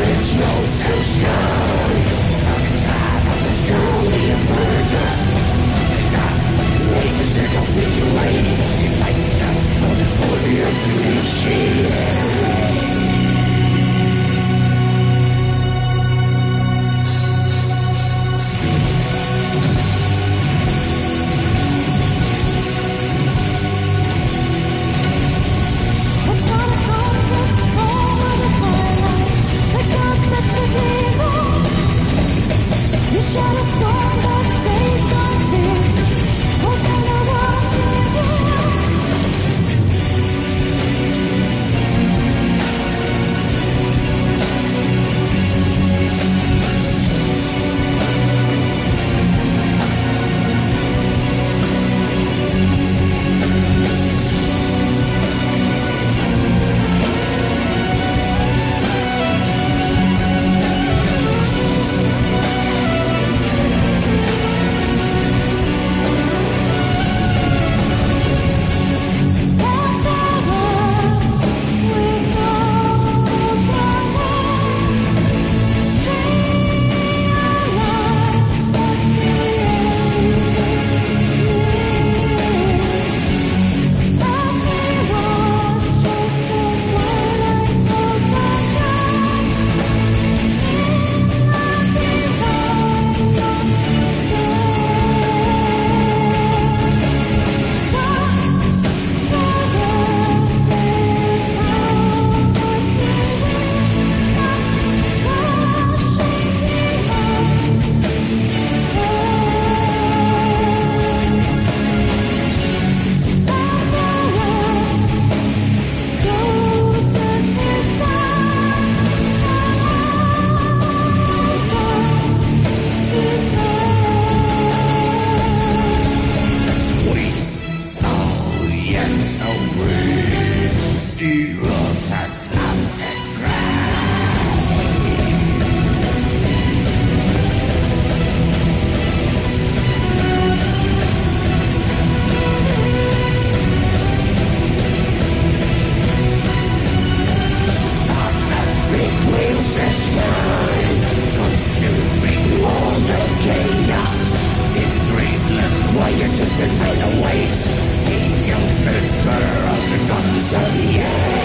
It's no system of the end.